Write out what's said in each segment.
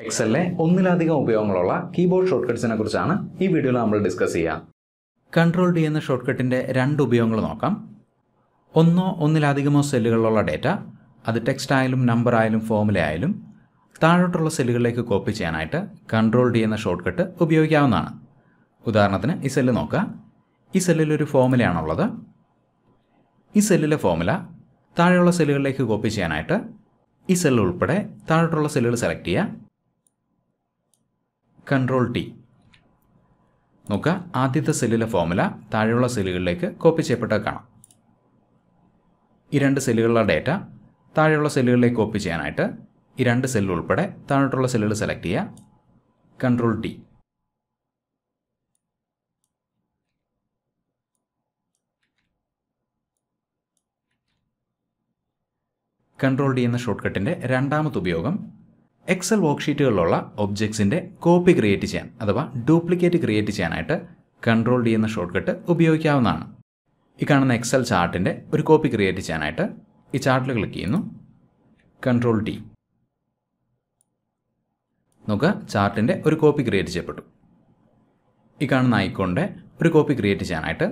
എക്സലിലെ ഒന്നിലധികം ഉപയോഗങ്ങളുള്ള keyboard short കട്ട്സിനെ കുറിച്ചാണ് ഈ വീഡിയോയിൽ നമ്മൾ ഡിസ്കസ് ചെയ്യുക കൺട്രോൾ ഡി എന്ന ഷോർട്ട് കട്ടിന്റെ രണ്ട് ഉപയോഗങ്ങൾ നോക്കാം. ഒന്നോ ഒന്നിലധികമോ സെല്ലുകളിലുള്ള ഡേറ്റ അത് ടെക്സ്റ്റ് ആയാലും നമ്പർ ആയാലും ഫോമുല ആയാലും താഴോട്ടുള്ള സെല്ലുകളിലേക്ക് കോപ്പി ചെയ്യാനായിട്ട് കൺട്രോൾ ഡി എന്ന ഷോർട്ട് കട്ട് ഉപയോഗിക്കാവുന്നതാണ്. ഉദാഹരണത്തിന് ഈ സെല്ല് നോക്കുക. ഈ സെല്ലിലൊരു ഫോമുലയാണുള്ളത് ഈ സെല്ലിലെ ഫോമുല താഴെയുള്ള സെല്ലുകളിലേക്ക് കോപ്പി ചെയ്യാനായിട്ട് ഈ സെല്ല് ഉൾപ്പെടെ താഴോട്ടുള്ള സെല്ലുകൾ സെലക്ട് ചെയ്യുക. കൺട്രോൾ ടി നോക്കുക. ആദ്യത്തെ സെല്ലിലെ ഫോമുല താഴെയുള്ള സെല്ലുകളിലേക്ക് കോപ്പി ചെയ്യപ്പെട്ടത് കാണാം. ഈ രണ്ട് സെല്ലുകളിലെ ഡേറ്റ താഴെയുള്ള സെല്ലുകളിലേക്ക് കോപ്പി ചെയ്യാനായിട്ട് ഈ രണ്ട് സെല്ലുൾപ്പെടെ താഴോട്ടുള്ള സെല്ലുകൾ സെലക്ട് ചെയ്യുക. കൺട്രോൾ ടി കൺട്രോൾ ഡി എന്ന ഷോർട്ട് കട്ടിന്റെ രണ്ടാമത്തെ ഉപയോഗം എക്സൽ വർക്ക്ഷീറ്റുകളിലുള്ള ഒബ്ജക്ട്സിന്റെ കോപ്പി ക്രിയേറ്റ് ചെയ്യാൻ അഥവാ ഡ്യൂപ്ലിക്കേറ്റ് ക്രിയേറ്റ് ചെയ്യാനായിട്ട് കൺട്രോൾ ഡി എന്ന ഷോർട്ട് കട്ട് ഉപയോഗിക്കാവുന്നതാണ്. ഈ കാണുന്ന എക്സൽ ചാർട്ടിന്റെ ഒരു കോപ്പി ക്രിയേറ്റ് ചെയ്യാനായിട്ട് ഈ ചാർട്ടിൽ ക്ലിക്ക് ചെയ്യുന്നു. കൺട്രോൾ ഡി നോക്കുക ചാർട്ടിന്റെ ഒരു കോപ്പി ക്രിയേറ്റ് ചെയ്യപ്പെട്ടു. ഈ കാണുന്ന ഐക്കോണിന്റെ ഒരു കോപ്പി ക്രിയേറ്റ് ചെയ്യാനായിട്ട്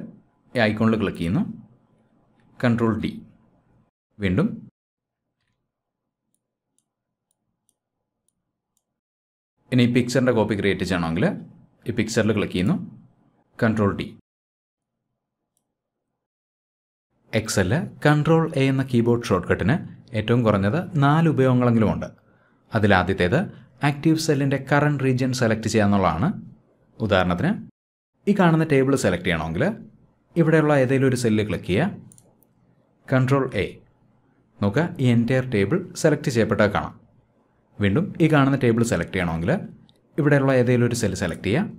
ഈ ഐക്കോണിൽ ക്ലിക്ക് ചെയ്യുന്നു. കൺട്രോൾ ഡി വീണ്ടും ഇനി ഈ പിക്ചറിന്റെ കോപ്പി ക്രിയേറ്റ് ചെയ്യണമെങ്കിൽ ഈ പിക്ചറിൽ ക്ലിക്ക് ചെയ്യുന്നു. Control D Excel control A എന്ന കീബോർഡ് ഷോർട്ട് കട്ടിന് ഏറ്റവും കുറഞ്ഞത് നാല് ഉപയോഗങ്ങളെങ്കിലും ഉണ്ട്. അതിലാദ്യത്തേത് ആക്റ്റീവ് സെല്ലിന്റെ കറണ്ട് റീജിയൻ സെലക്ട് ചെയ്യുക എന്നുള്ളതാണ്. ഉദാഹരണത്തിന് ഈ കാണുന്ന ടേബിൾ സെലക്ട് ചെയ്യണമെങ്കിൽ ഇവിടെയുള്ള ഏതെങ്കിലും ഒരു സെല്ല് ക്ലിക്ക് ചെയ്യുക. കൺട്രോൾ എ നോക്കുക ഈ എന്റയർ ടേബിൾ സെലക്ട് ചെയ്യപ്പെട്ടാൽ കാണാം. വീണ്ടും ഈ കാണുന്ന ടേബിൾ സെലക്ട് ചെയ്യണമെങ്കിൽ ഇവിടെയുള്ള ഏതെങ്കിലും ഒരു സെൽ സെലക്ട് ചെയ്യുക.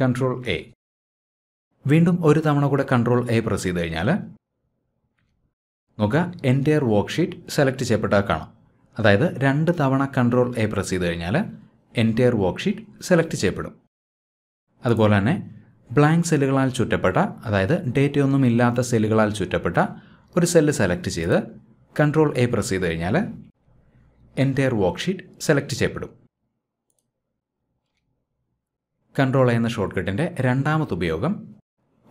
കൺട്രോൾ എ വീണ്ടും ഒരു തവണ കൂടെ കൺട്രോൾ എ പ്രസ് ചെയ്ത് കഴിഞ്ഞാൽ നോക്കുക എന്റയർ വർക്ക്ഷീറ്റ് സെലക്ട് ചെയ്യപ്പെട്ടാൽ കാണാം. അതായത് രണ്ട് തവണ കൺട്രോൾ എ പ്രസ് ചെയ്ത് കഴിഞ്ഞാൽ എന്റയർ വർക്ക്ഷീറ്റ് സെലക്ട് ചെയ്യപ്പെടും. അതുപോലെ തന്നെ ബ്ലാങ്ക് സെല്ലുകളാൽ ചുറ്റപ്പെട്ട അതായത് ഡേറ്റയൊന്നും ഇല്ലാത്ത സെല്ലുകളാൽ ചുറ്റപ്പെട്ട ഒരു സെല്ല് സെലക്ട് ചെയ്ത് കൺട്രോൾ എ പ്രസ് ചെയ്ത് കഴിഞ്ഞാൽ എന്റയർ വർക്ക്ഷീറ്റ് സെലക്ട് ചെയ്യപ്പെടും. കൺട്രോൾ എന്ന ഷോർട്ട് കട്ടിന്റെ രണ്ടാമത്തെ ഉപയോഗം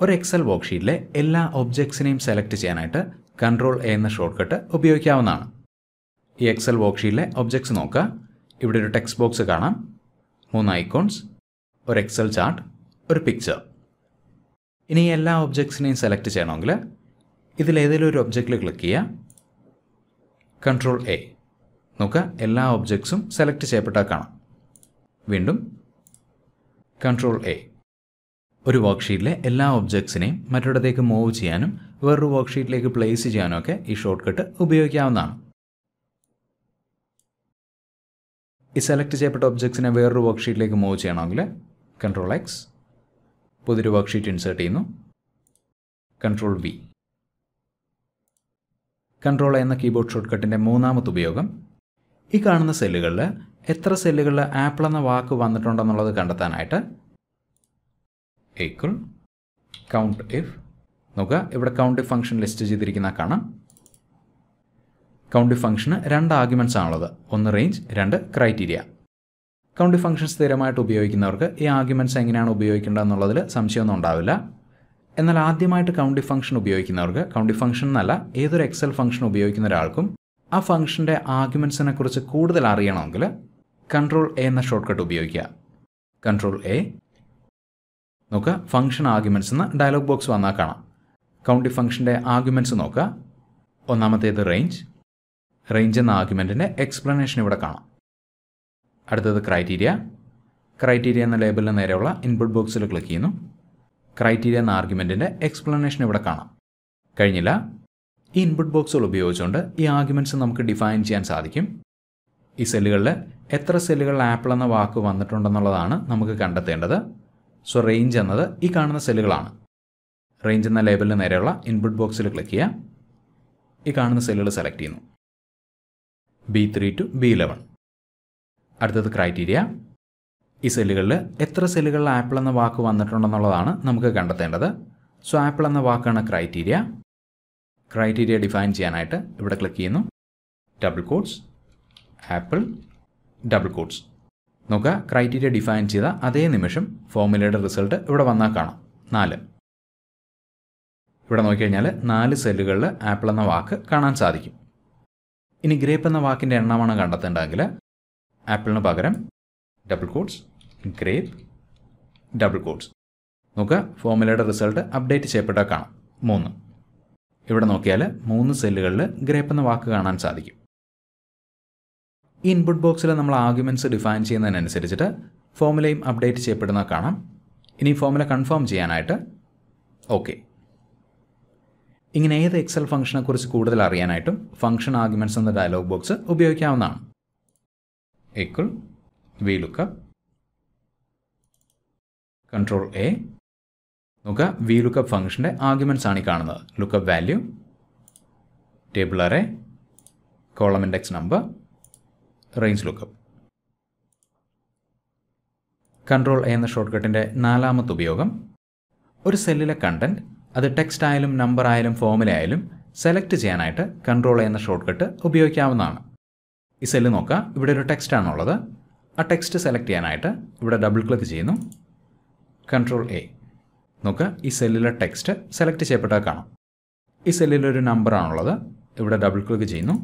ഒരു എക്സൽ വർക്ക്ഷീറ്റിലെ എല്ലാ ഒബ്ജക്ട്സിനെയും സെലക്ട് ചെയ്യാനായിട്ട് കൺട്രോൾ എ എന്ന ഷോർട്ട് കട്ട് ഉപയോഗിക്കാവുന്നതാണ്. ഈ എക്സൽ വർക്ക്ഷീറ്റിലെ ഒബ്ജക്ട്സ് നോക്കുക. ഇവിടെ ഒരു ടെക്സ്റ്റ് ബോക്സ് കാണാം. മൂന്ന് ഐക്കോൺസ് ഒരു എക്സൽ ചാർട്ട് ഒരു പിക്ചർ ഇനി എല്ലാ ഒബ്ജക്ട്സിനെയും സെലക്ട് ചെയ്യണമെങ്കിൽ ഇതിലേതെങ്കിലും ഒരു ഒബ്ജക്റ്റിൽ ക്ലിക്ക് ചെയ്യുക. കൺട്രോൾ എ നോക്കുക. എല്ലാ ഒബ്ജക്ട്സും സെലക്ട് ചെയ്യപ്പെട്ടാൽ കാണാം. വീണ്ടും കൺട്രോൾ എ ഒരു വർക്ക്ഷീറ്റിലെ എല്ലാ ഒബ്ജക്ട്സിനെയും മറ്റൊരിടത്തേക്ക് മൂവ് ചെയ്യാനും വേറൊരു വർക്ക്ഷീറ്റിലേക്ക് പ്ലേസ് ചെയ്യാനും ഒക്കെ ഈ ഷോർട്ട് കട്ട് ഉപയോഗിക്കാവുന്നതാണ്. ഈ സെലക്ട് ചെയ്യപ്പെട്ട ഒബ്ജക്ട്സിനെ വേറൊരു വർക്ക്ഷീറ്റിലേക്ക് മൂവ് ചെയ്യണമെങ്കിൽ കൺട്രോൾ എക്സ് പുതിയൊരു വർക്ക്ഷീറ്റ് ഇൻസേർട്ട് ചെയ്യുന്നു. കൺട്രോൾ വി കൺട്രോൾ എന്ന കീബോർഡ് ഷോർട്ട് കട്ടിന്റെ മൂന്നാമത്തെ ഉപയോഗം ഈ കാണുന്ന സെല്ലുകളിൽ എത്ര സെല്ലുകളിൽ ആപ്പിൾ എന്ന വാക്ക് വന്നിട്ടുണ്ടെന്നുള്ളത് കണ്ടെത്താനായിട്ട് ഈക്വൽ കൗണ്ട് ഇഫ് നോക്കുക. ഇവിടെ കൗണ്ട് ഇഫ് ഫംഗ്ഷൻ ലിസ്റ്റ് ചെയ്തിരിക്കുന്ന കാണാം. കൗണ്ട് ഇഫ് ഫംഗ്ഷന് രണ്ട് ആർഗ്യുമെന്റ്സ് ആണുള്ളത്. ഒന്ന് റേഞ്ച് രണ്ട് ക്രൈറ്റീരിയ കൗണ്ട് ഇഫ് ഫംഗ്ഷൻ സ്ഥിരമായിട്ട് ഉപയോഗിക്കുന്നവർക്ക് ഈ ആർഗ്യുമെന്റ്സ് എങ്ങനെയാണ് ഉപയോഗിക്കേണ്ടതെന്നുള്ളതിൽ സംശയമൊന്നും ഉണ്ടാവില്ല. എന്നാൽ ആദ്യമായിട്ട് കൗണ്ട് ഇഫ് ഫംഗ്ഷൻ ഉപയോഗിക്കുന്നവർക്ക് കൗണ്ട് ഇഫ് ഫംഗ്ഷൻ എന്നല്ല ഏതൊരു എക്സൽ ഫംഗ്ഷൻ ഉപയോഗിക്കുന്ന ഒരാൾക്കും ആ ഫംഗ്ഷന്റെ ആർഗ്യുമെൻസിനെ കുറിച്ച് കൂടുതൽ അറിയണമെങ്കിൽ കൺട്രോൾ എ എന്ന ഷോർട്ട് കട്ട് ഉപയോഗിക്കുക. കൺട്രോൾ എ നോക്കുക ഫംഗ്ഷൻ ആർഗ്യുമെന്റ്സ് എന്ന് ഡയലോഗ് ബോക്സ് വന്നാൽ കാണാം. കൗണ്ടി ഫംഗ്ഷന്റെ ആർഗ്യുമെന്റ്സ് നോക്കുക. ഒന്നാമത്തേത് റേഞ്ച് റേഞ്ച് എന്ന ആർഗ്യുമെന്റിന്റെ എക്സ്പ്ലനേഷൻ ഇവിടെ കാണാം. അടുത്തത് ക്രൈറ്റീരിയ ക്രൈറ്റീരിയ എന്ന ലേബലിന് നേരെയുള്ള ഇൻപുട്ട് ബോക്സിൽ ക്ലിക്ക് ചെയ്യുന്നു. ക്രൈറ്റീരിയ എന്ന ആർഗ്യുമെന്റിന്റെ എക്സ്പ്ലനേഷൻ ഇവിടെ കാണാം. കഴിഞ്ഞില്ല. ഈ ഇൻപുട്ട് ബോക്സുകൾ ഉപയോഗിച്ചുകൊണ്ട് ഈ ആർഗ്യുമെന്റ്സ് നമുക്ക് ഡിഫൈൻ ചെയ്യാൻ സാധിക്കും. ഈ സെല്ലുകളിൽ എത്ര സെല്ലുകളിൽ ആപ്പിൾ എന്ന വാക്ക് വന്നിട്ടുണ്ടെന്നുള്ളതാണ് നമുക്ക് കണ്ടെത്തേണ്ടത്. സോ റേഞ്ച് എന്നത് ഈ കാണുന്ന സെല്ലുകളാണ് റേഞ്ച് എന്ന ലേബലിന് നേരെയുള്ള ഇൻപുട്ട് ബോക്സിൽ ക്ലിക്ക് ചെയ്യുക. ഈ കാണുന്ന സെല്ലുകൾ സെലക്ട് ചെയ്യുന്നു. B three to B eleven അടുത്തത് ക്രൈറ്റീരിയ ഈ സെല്ലുകളിൽ എത്ര സെല്ലുകളിൽ ആപ്പിൾ എന്ന വാക്ക് വന്നിട്ടുണ്ടെന്നുള്ളതാണ് നമുക്ക് കണ്ടെത്തേണ്ടത്. സോ ആപ്പിൾ എന്ന വാക്കാണ് ക്രൈറ്റീരിയ ക്രൈറ്റീരിയ ഡിഫൈൻ ചെയ്യാനായിട്ട് ഇവിടെ ക്ലിക്ക് ചെയ്യുന്നു. Double quotes apple double quotes നോക്കുക ക്രൈറ്റീരിയ ഡിഫൈൻ ചെയ്ത അതേ നിമിഷം ഫോർമുലയുടെ റിസൾട്ട് ഇവിടെ വന്നാൽ കാണാം. നാല്. ഇവിടെ നോക്കിക്കഴിഞ്ഞാൽ നാല് സെല്ലുകളിൽ ആപ്പിൾ എന്ന വാക്ക് കാണാൻ സാധിക്കും. ഇനി ഗ്രേപ്പ് എന്ന വാക്കിന്റെ എണ്ണമാണ് കണ്ടെത്തേണ്ടതെങ്കിൽ ആപ്പിളിന് പകരം double quotes grape double quotes നോക്കുക ഫോർമുലയുടെ റിസൾട്ട് അപ്ഡേറ്റ് ചെയ്യപ്പെട്ടാൽ കാണാം. മൂന്ന്. ഇവിടെ നോക്കിയാൽ മൂന്ന് സെല്ലുകളിൽ ഗ്രേപ്പ് എന്ന വാക്ക് കാണാൻ സാധിക്കും. ഇൻപുട്ട് ബോക്സിൽ നമ്മൾ ആർഗ്യുമെന്റ്സ് ഡിഫൈൻ ചെയ്യുന്നതിനനുസരിച്ചിട്ട് ഫോമുലയും അപ്ഡേറ്റ് ചെയ്യപ്പെടുന്ന കാണാം. ഇനി ഫോമുല കൺഫേം ചെയ്യാനായിട്ട് ഓക്കെ ഇങ്ങനെ ഏത് എക്സൽ ഫംഗ്ഷനെക്കുറിച്ച് കൂടുതൽ അറിയാനായിട്ടും ഫംഗ്ഷൻ ആർഗ്യുമെന്റ്സ് എന്ന ഡയലോഗ് ബോക്സ് ഉപയോഗിക്കാവുന്നതാണ്. equal VLOOKUP കൺട്രോൾ എ നോക്കുക. വി ലുക്കപ്പ് ഫംഗ്ഷന്റെ ആർഗ്യുമെന്റ്സ് ആണ് ഈ കാണുന്നത്. Lookup value table array column index number range lookup control എന്ന ഷോർട്ട് കട്ടിന്റെ നാലാമത്തെ ഉപയോഗം. ഒരു സെല്ലിലെ കണ്ടന്റ് അത് ടെക്സ്റ്റ് ആയാലും നമ്പർ ആയാലും ഫോമിലായാലും സെലക്ട് ചെയ്യാനായിട്ട് കൺട്രോൾ എന്ന ഷോർട്ട് കട്ട് ഉപയോഗിക്കാവുന്നതാണ്. ഈ സെല്ല് നോക്കുക. ഇവിടെ ഒരു ടെക്സ്റ്റ് ആണുള്ളത്. ആ ടെക്സ്റ്റ് സെലക്ട് ചെയ്യാനായിട്ട് ഇവിടെ ഡബിൾ ക്ലിക്ക് ചെയ്യുന്നു. കൺട്രോൾ എ നോക്കുക ഈ സെല്ലിലെ ടെക്സ്റ്റ് സെലക്ട് ചെയ്യപ്പെട്ടാൽ കാണാം. ഈ സെല്ലിലൊരു നമ്പറാണുള്ളത് ഇവിടെ ഡബിൾ ക്ലിക്ക് ചെയ്യുന്നു.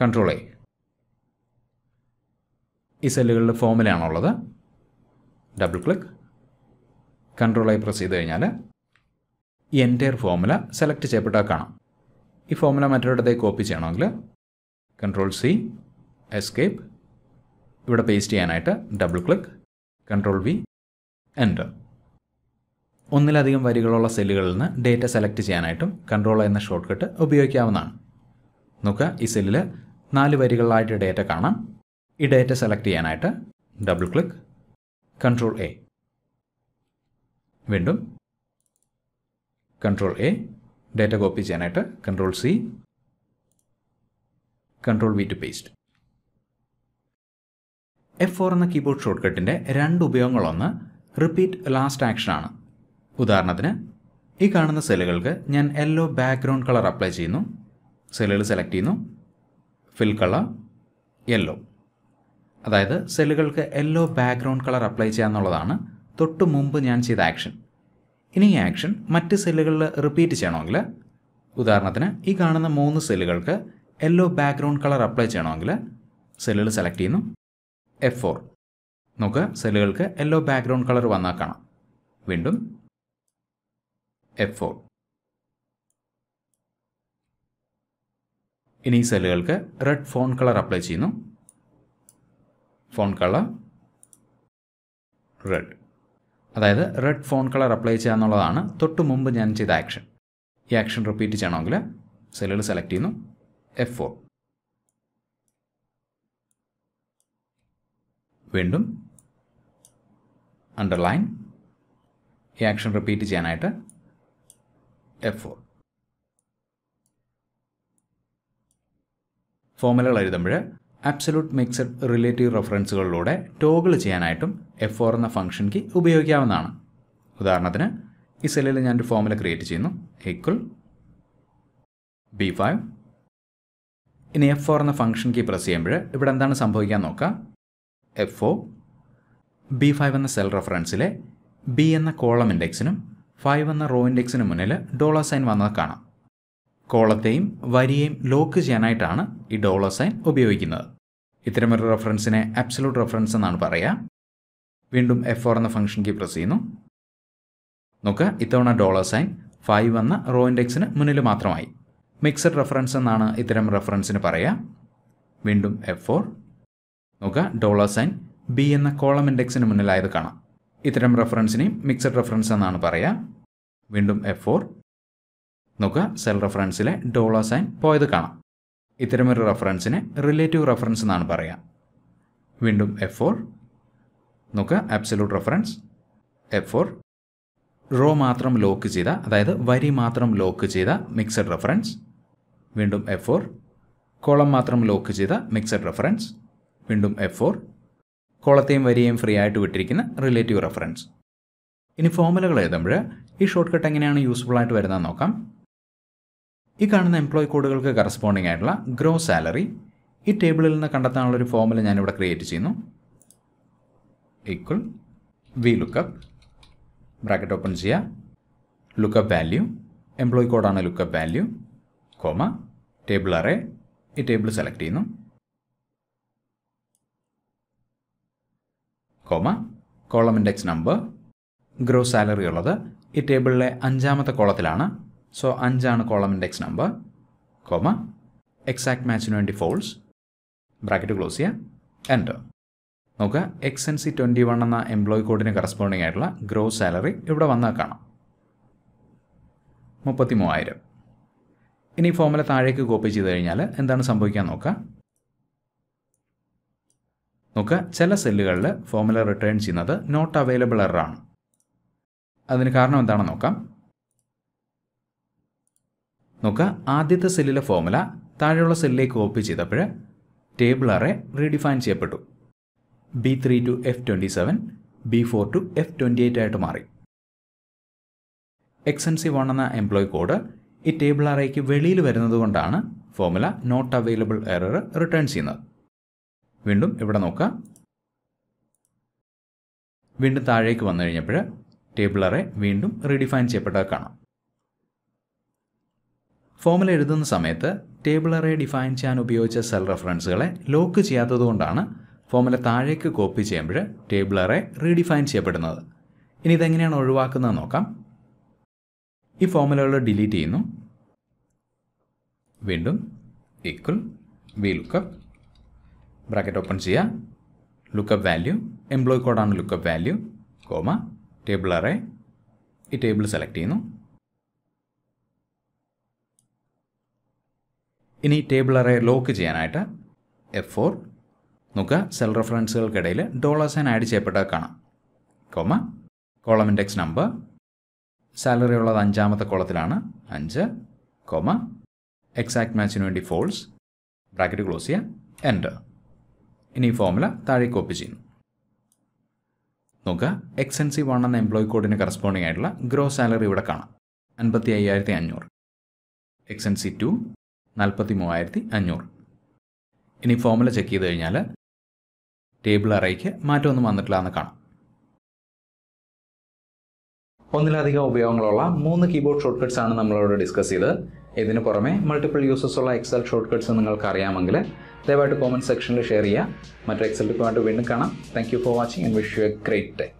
കൺട്രോൾ എ ഈ സെല്ലുകളിൽ ഫോമിലാണുള്ളത് double click control I press ചെയ്ത് കഴിഞ്ഞാൽ ഈ എന്റയർ ഫോമുല സെലക്ട് ചെയ്യപ്പെട്ടാൽ കാണാം. ഈ ഫോമുല മറ്റൊരിടത്തേക്ക് കോപ്പി ചെയ്യണമെങ്കിൽ കൺട്രോൾ സി എസ്കേപ്പ് ഇവിടെ പേസ്റ്റ് ചെയ്യാനായിട്ട് double click control V enter ഒന്നിലധികം വരികളുള്ള സെല്ലുകളിൽ നിന്ന് ഡേറ്റ സെലക്ട് ചെയ്യാനായിട്ടും കൺട്രോൾ എന്ന ഷോർട്ട് കട്ട് ഉപയോഗിക്കാവുന്നതാണ്. നോക്കുക ഈ സെല്ലിൽ നാല് വരികളിലായിട്ട് ഡേറ്റ കാണാം. ഈ ഡേറ്റ സെലക്ട് ചെയ്യാനായിട്ട് ഡബിൾ ക്ലിക്ക് കൺട്രോൾ എ വീണ്ടും കൺട്രോൾ എ ഡേറ്റ കോപ്പി ചെയ്യാനായിട്ട് control C control V to paste F four എന്ന കീബോർഡ് ഷോർട്ട് കട്ടിന്റെ രണ്ട് ഉപയോഗങ്ങളൊന്ന് റിപ്പീറ്റ് ലാസ്റ്റ് ആക്ഷൻ ആണ്. ഉദാഹരണത്തിന് ഈ കാണുന്ന സെല്ലുകൾക്ക് ഞാൻ യെല്ലോ ബാക്ക്ഗ്രൗണ്ട് കളർ അപ്ലൈ ചെയ്യുന്നു. സെല്ലുകൾ സെലക്ട് ചെയ്യുന്നു. ഫിൽ കളർ യെല്ലോ അതായത് സെല്ലുകൾക്ക് യെല്ലോ ബാക്ക്ഗ്രൗണ്ട് കളർ അപ്ലൈ ചെയ്യുക എന്നുള്ളതാണ് തൊട്ട് മുമ്പ് ഞാൻ ചെയ്ത ആക്ഷൻ ഇനി ഈ ആക്ഷൻ മറ്റ് സെല്ലുകളിൽ റിപ്പീറ്റ് ചെയ്യണമെങ്കിൽ ഉദാഹരണത്തിന് ഈ കാണുന്ന മൂന്ന് സെല്ലുകൾക്ക് യെല്ലോ ബാക്ക്ഗ്രൗണ്ട് കളർ അപ്ലൈ ചെയ്യണമെങ്കിൽ സെല്ലുകൾ സെലക്ട് ചെയ്യുന്നു. എഫ് ഫോർ നോക്കുക സെല്ലുകൾക്ക് യെല്ലോ ബാക്ക്ഗ്രൗണ്ട് കളർ വന്നാൽ കാണാം. വീണ്ടും എഫ് ഇനി ഈ സെല്ലുകൾക്ക് റെഡ് ഫോൺ കളർ അപ്ലൈ ചെയ്യുന്നു. ഫോൺ കളർ റെഡ് അതായത് റെഡ് ഫോൺ കളർ അപ്ലൈ ചെയ്യുക എന്നുള്ളതാണ് തൊട്ട് മുമ്പ് ഞാൻ ചെയ്ത ആക്ഷൻ ഈ ആക്ഷൻ റിപ്പീറ്റ് ചെയ്യണമെങ്കിൽ സെല്ലുകൾ സെലക്ട് ചെയ്യുന്നു. എഫ് ഫോർ വീണ്ടും അണ്ടർലൈൻ ഈ ആക്ഷൻ റിപ്പീറ്റ് ചെയ്യാനായിട്ട് എഫ് ഫോർ ഫോമുലകൾ എഴുതുമ്പോൾ അബ്സലൂട്ട് മിക്സഡ് റിലേറ്റീവ് റെഫറൻസുകളിലൂടെ ടോഗിൾ ചെയ്യാനായിട്ടും എഫ് ഫോർ എന്ന ഫംഗ്ഷൻ കീ ഉപയോഗിക്കാവുന്നതാണ്. ഉദാഹരണത്തിന് ഈ സെല്ലിൽ ഞാനൊരു ഫോമുല ക്രിയേറ്റ് ചെയ്യുന്നു. ഈക്വൽ ബി ഫൈവ് ഇനി എഫ് ഫോർ എന്ന ഫംഗ്ഷൻ കീ പ്രസ് ചെയ്യുമ്പോൾ ഇവിടെ എന്താണ് സംഭവിക്കാൻ നോക്കാം എഫ് ഒ ബി ഫൈവ് എന്ന സെൽ റെഫറൻസിലെ ബി എന്ന കോളം ഇൻഡെക്സിനും ഫൈവ് എന്ന റോ ഇൻഡെക്സിന് മുന്നിൽ ഡോളർ സൈൻ വന്നത് കാണാം. കോളത്തെയും വരിയെയും ലോക്ക് ചെയ്യാനായിട്ടാണ് ഈ ഡോളർ സൈൻ ഉപയോഗിക്കുന്നത്. ഇത്തരമൊരു റെഫറൻസിനെ അബ്സലൂട്ട് റെഫറൻസ് എന്നാണ് പറയുക വീണ്ടും എഫ് ഫോർ എന്ന ഫംഗ്ഷൻ കീ പ്രസ് ചെയ്യുന്നു. നോക്കുക ഇത്തവണ ഡോളർ സൈൻ ഫൈവ് എന്ന റോ ഇൻഡെക്സിന് മുന്നിൽ മാത്രമായി. മിക്സഡ് റെഫറൻസ് എന്നാണ് ഇത്തരം റെഫറൻസിന് പറയുക വീണ്ടും എഫ് ഫോർ നോക്കുക ഡോളർ സൈൻ ബി എന്ന കോളം ഇൻഡെക്സിന് മുന്നിലായത് കാണാം. ഇത്തരം റെഫറൻസിനെയും മിക്സഡ് റെഫറൻസ് എന്നാണ് പറയുക വീണ്ടും എഫ് ഫോർ നോക്കുക സെൽ റെഫറൻസിലെ ഡോളർ സൈൻ പോയത് കാണാം. ഇത്തരമൊരു റെഫറൻസിനെ റിലേറ്റീവ് റെഫറൻസ് എന്നാണ് പറയുക വീണ്ടും എഫ് ഫോർ നോക്കുക absolute reference F four row മാത്രം ലോക്ക് ചെയ്ത അതായത് വരി മാത്രം ലോക്ക് ചെയ്ത മിക്സഡ് റെഫറൻസ് വീണ്ടും എഫ് ഫോർ കോളം മാത്രം ലോക്ക് ചെയ്ത മിക്സഡ് റെഫറൻസ് വീണ്ടും എഫ് ഫോർ കോളത്തെയും വരിയെയും ഫ്രീ ആയിട്ട് വിട്ടിരിക്കുന്ന റിലേറ്റീവ് റെഫറൻസ് ഇനി ഫോമുലകൾ എഴുതുമ്പോൾ ഈ ഷോർട്ട് കട്ട് എങ്ങനെയാണ് യൂസ്ഫുൾ ആയിട്ട് വരുന്നത് നോക്കാം. ഈ കാണുന്ന എംപ്ലോയി കോഡുകൾക്ക് കറസ്പോണ്ടിങ് ആയിട്ടുള്ള ഗ്രോ സാലറി ഈ ടേബിളിൽ നിന്ന് കണ്ടെത്താനുള്ളൊരു ഫോമുല ഞാനിവിടെ ക്രിയേറ്റ് ചെയ്യുന്നു. Equal V lookup bracket open ചെയ്യുക ലുക്കപ്പ് വാല്യൂ എംപ്ലോയി കോഡാണ് lookup value comma table array ഈ ടേബിൾ സെലക്ട് ചെയ്യുന്നു. Comma column index number gross salary ഉള്ളത് ഈ ടേബിളിലെ അഞ്ചാമത്തെ കോളത്തിലാണ്. സോ അഞ്ചാണ് column index number comma exact മാച്ചിന് വേണ്ടി ഫോൾസ് ബ്രാക്കറ്റ് ക്ലോസ് ചെയ്യുക എന്റർ നോക്കുക X N C twenty one എന്ന എംപ്ലോയി കോഡിന് കറസ്പോണ്ടിങ് ആയിട്ടുള്ള ഗ്രോസ് സാലറി ഇവിടെ വന്നാൽ കാണാം. മുപ്പത്തി മൂവായിരം ഇനി ഫോമിലെ താഴേക്ക് കോപ്പി ചെയ്ത് കഴിഞ്ഞാൽ എന്താണ് സംഭവിക്കാൻ നോക്കുക? നോക്കുക ചില സെല്ലുകളിൽ ഫോമുല റിട്ടേൺ ചെയ്യുന്നത് നോട്ട് അവൈലബിൾ എററാണ് അതിന് കാരണം എന്താണെന്ന് നോക്കാം? നോക്കുക ആദ്യത്തെ സെല്ലിലെ ഫോമുല താഴെയുള്ള സെല്ലിലേക്ക് കോപ്പി ചെയ്തപ്പോൾ ടേബിൾ അറേ റീഡിഫൈൻ ചെയ്യപ്പെട്ടു. B three to F twenty seven B four to F twenty eight ആയിട്ട് മാറി. എക്സ് എൻ സി വൺ എന്ന എംപ്ലോയി കോഡ് ഈ ടേബിൾ അറേക്ക് വെളിയിൽ വരുന്നത് കൊണ്ടാണ് formula not available error return ചെയ്യുന്നത്. വീണ്ടും ഇവിടെ നോക്കുക വീണ്ടും താഴേക്ക് വന്നു കഴിഞ്ഞപ്പോൾ ടേബിൾ അറേ വീണ്ടും റീഡിഫൈൻ ചെയ്യപ്പെട്ടത് കാണാം. ഫോമിൽ എഴുതുന്ന സമയത്ത് ടേബിൾ അറേ ഡിഫൈൻ ചെയ്യാൻ ഉപയോഗിച്ച സെൽ റെഫറൻസുകളെ ലോക്ക് ചെയ്യാത്തതുകൊണ്ടാണ് ഫോമിലെ താഴേക്ക് കോപ്പി ചെയ്യുമ്പോൾ ടേബിൾ അറേ റീഡിഫൈൻ ചെയ്യപ്പെടുന്നത്. ഇനി ഇതെങ്ങനെയാണ് ഒഴിവാക്കുന്നത് നോക്കാം. ഈ ഫോമുലകൾ ഡിലീറ്റ് ചെയ്യുന്നു. വീണ്ടും equal V lookup bracket open ചെയ്യുക ലുക്കപ്പ് വാല്യൂ എംപ്ലോയി കോഡാണ് lookup value comma. Table array ഈ ടേബിൾ സെലക്ട് ചെയ്യുന്നു. ഇനി ടേബിൾ അറേ ലോക്ക് ചെയ്യാനായിട്ട് എഫ് ഫോർ നോക്കുക. സെൽ റെഫറൻസുകൾക്കിടയിൽ ഡോളർ സൈൻ ആഡ് ചെയ്യപ്പെട്ടത് കാണാം. Comma. Column index number salary ഉള്ളത് അഞ്ചാമത്തെ കോളത്തിലാണ് അഞ്ച്. കോമ. എക്സാക്ട് മാച്ചിന് വേണ്ടി ഫോൾസ് ബ്രാക്കറ്റ് ക്ലോസ് ചെയ്യുക. എന്റർ ഇനി ഈ ഫോമുല താഴെ കോപ്പി ചെയ്യുന്നു. നോക്കുക എക്സ് എൻ സി വൺ എന്ന എംപ്ലോയി കോഡിന് കറസ്പോണ്ടിങ് ആയിട്ടുള്ള ഗ്രോ സാലറി ഇവിടെ കാണാം. അൻപത്തി അയ്യായിരത്തി അഞ്ഞൂറ് എക്സ് എൻ സി ടു നാൽപ്പത്തി മൂവായിരത്തി അഞ്ഞൂറ് ഇനി ഫോമുല ചെക്ക് ചെയ്ത് കഴിഞ്ഞാൽ ടേബിൾ അറേക്ക് മാറ്റമൊന്നും വന്നിട്ടില്ല എന്ന് കാണാം. ഒന്നിലധികം ഉപയോഗങ്ങളുള്ള മൂന്ന് കീബോർഡ് ഷോർട്ട് കട്ട്സ് ആണ് നമ്മളോട് ഡിസ്കസ് ചെയ്തത്. ഇതിന് പുറമെ മൾട്ടിപ്പിൾ യൂസസ് ഉള്ള എക്സൽ ഷോർട്ട് കട്ട്സ് നിങ്ങൾക്ക് അറിയാമെങ്കിൽ ദയവായിട്ട് കോമന്റ് സെക്ഷനിൽ ഷെയർ ചെയ്യുക. മറ്റൊരു എക്സൽ ടിപ്പുമായിട്ട് വീണ്ടും കാണാം. Thank you for watching and wish you a great day